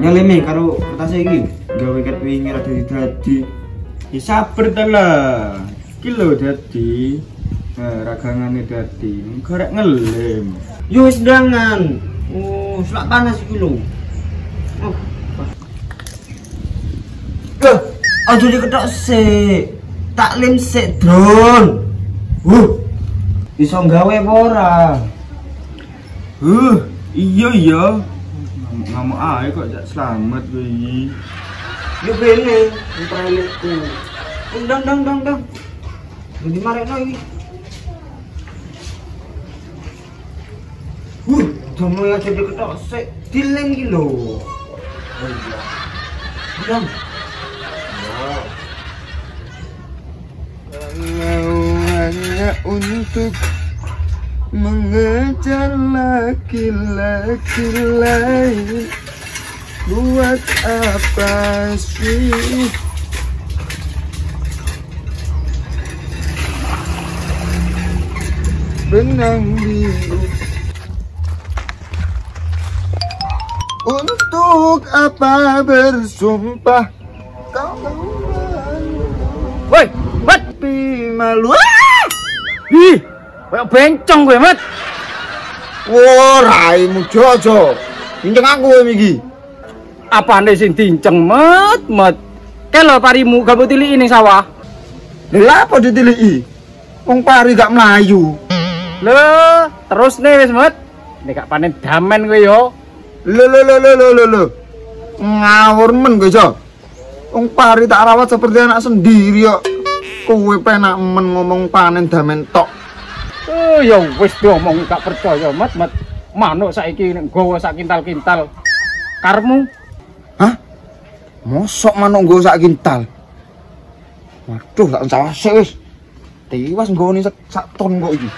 nyelemi karo kertas iki gawe ket wingi ra dadi dadi ya sabar ta lah iki lho dadi nah, ragangane dadi gorek ngelem yo wis ndangan oh selak panas iki lho oh Loh, aja diketok sik. Tak lim sik, Dron. Huh. Bisa gawe apa ora? Huh, iya iya. Ngamuk ae kok jak selamat iki. Yo bene, entrelekku. Ndang ndang ndang ndang. Ndi marekno iki? Huh, jamu aja diketok sik. Dilem iki lho. Oh iya. Kalau hanya untuk mengejar laki-laki lain. Buat apa sih? Benang biru. Untuk apa bersumpah? Kau malu. Woi, malu. Ih, kayak bencong gue, Mat. Wah, raimu jojo. Pinceng aku kowe iki. Apa nih sing dinceng, Mat, Mat. Kelo parimu gak tili ini sawah. Lha apa ditiliki? Wong pari gak melayu. Loh, terus nih wis, Mat. Nek gak panen damen kowe yo. Lho lho lho lho lho lho lho. Ngawur men kowe, Jo. Wong pari tak rawat seperti anak sendiri kok. Kowe penak men ngomong panen damen tok. Oh, ya wis diomong gak percaya, Mat, Mat. Manuk saiki nek nggawa sak kintal-kintal. Karmu Hah? Mosok manuk nggo sak kintal. Waduh, gak sik wis. Tiwas nggone sak, sak ton kok iki.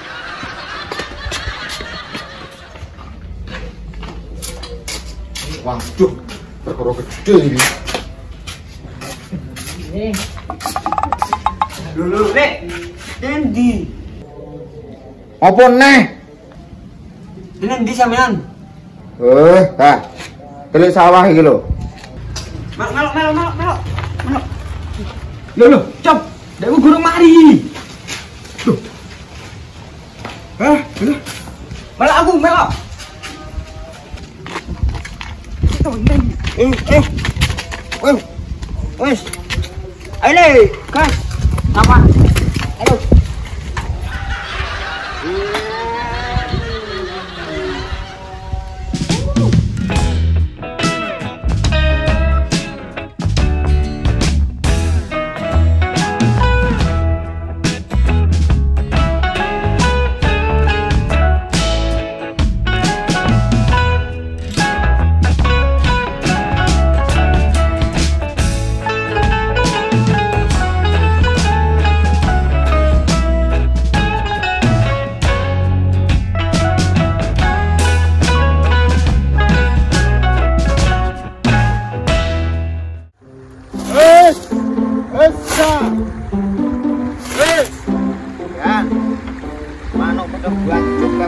Waduh, perkara gede iki. Lho lho, Nek. Endi? Apa neh? Ini endi sampean? Eh, ha. Telik sawah iki lho. Melok melok melok melok melok. Lho lho, cop. Dekku gurung mari. Loh. Hah? Lho. Melok aku, melok. Eh, eh. Wes. Wes. Ayo, gas. Apa? Ayo.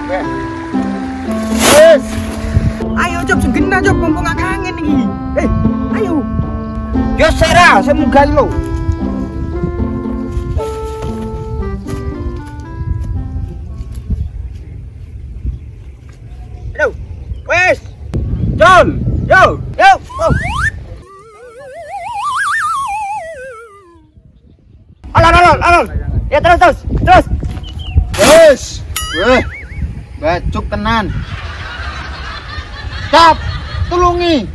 Wes. Ayo, cop segena cop mumpung gak kangen iki. Eh, ayo. Yo sera, saya munggah lho. Ayo. Wes. Jom. Yo, yo. Oh. Alon, alon, alon. Ya terus, terus, terus. Wes. Weh. Bacuk tenan. Stop. Tulungi.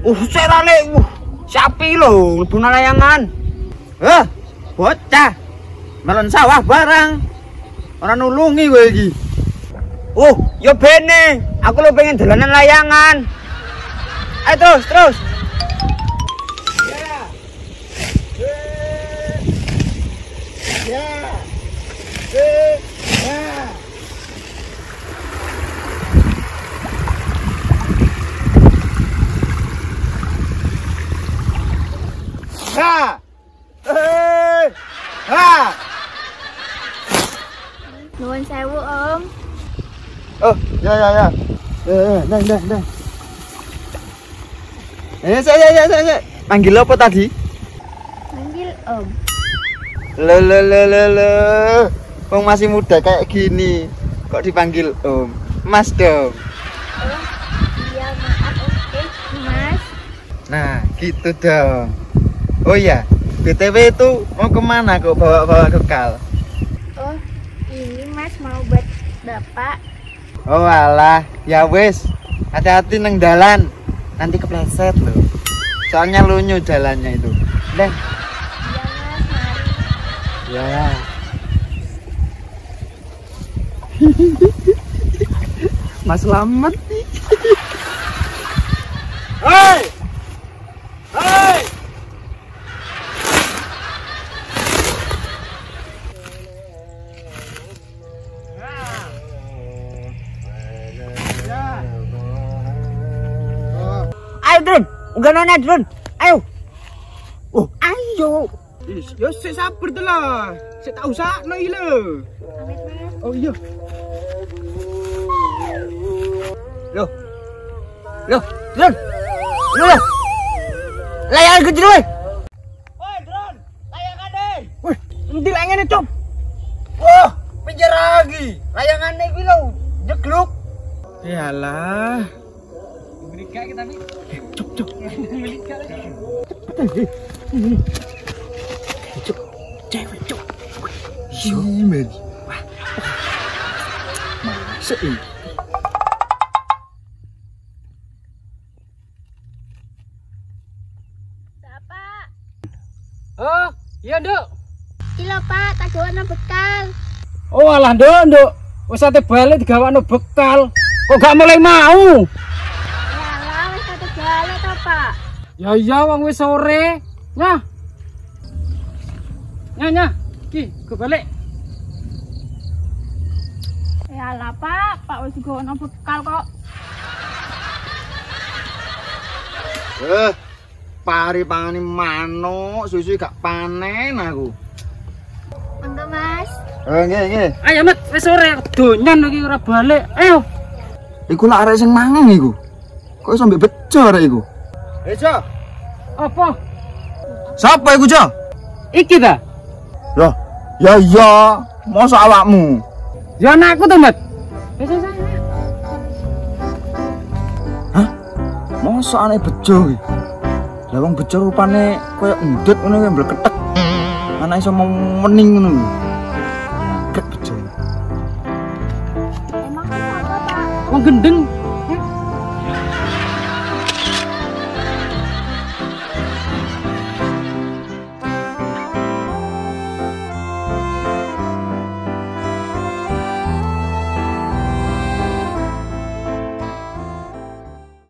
Uh, serane. Uh, sapi lho, mlebu layangan. Heh, bocah. Melon sawah barang. Ora nulungi kowe. Uh, yo bene. Aku lo pengen dolanan layangan. Ayo terus, terus. Ha. Eh. Ha. Nuwun sewu, Om. Oh, ya ya ya. Eh, dah, dah, dah. Eh, saya, saya, saya. Panggil apa tadi? Panggil Om. Lo, lo, lo, lo, lo. Wong masih muda kayak gini. Kok dipanggil Om? Mas dong. Oh, iya maaf oke Mas. Nah, gitu dong. Oh iya, BTW itu mau ke mana kok bawa-bawa kekal? Oh, ini Mas mau buat Bapak. Oh alah, ya wes. Hati-hati neng dalan. Nanti kepleset loh. Soalnya lunyu jalannya itu. Deh. Mari. Ya. Mas selamat. Hei! Hei! Enggak nona Drun. Ayo. Oh, ayo. Ya sik sabar to lah. Sik tak lho. Pamit Mas. Oh iya. Loh. Loh, Drun. Loh. Layangan ke Drun. Woi, Drun. Layangan deh. Wih, endi lek ngene, Cop? Wah, pinjar lagi. Layangannya iki lho, jegluk. Yalah. Cewek, cuk. Simen. Masuk ini. Oh, iya, Nduk. Ilo Pak, tak gawana bekal. Oh, alah, Nduk, Nduk. Wis ate balik digawakno bekal. Kok gak mulai mau? Ya lah, wis kate balik to Pak. Ya iya wong wis sore. Nyah. Nyah, nyah. Ki, gue balik. Ya lah Pak, Pak wis digawana bekal kok. Eh, pari pangani manuk, susu gak panen aku. Enggak Mas. Eh, nggih, nggih. Ayo, Mat, wis sore. Donyan iki ora balik. Ayo. Iku lak arek sing mangang iku. Kok sampe bejo arek iku? Apa? Siapa iku, Jo? Iki ta? Loh, ya iya, mosok awakmu. Ya anakku to, Mat. Wis wis. wis. Mosok aneh bejo iki. Lah wong bejo rupane koyo endut ngono kuwi mbleketek. Anak iso mau mening ngono. Krek bejo. Emang apa Pak? Wong gendeng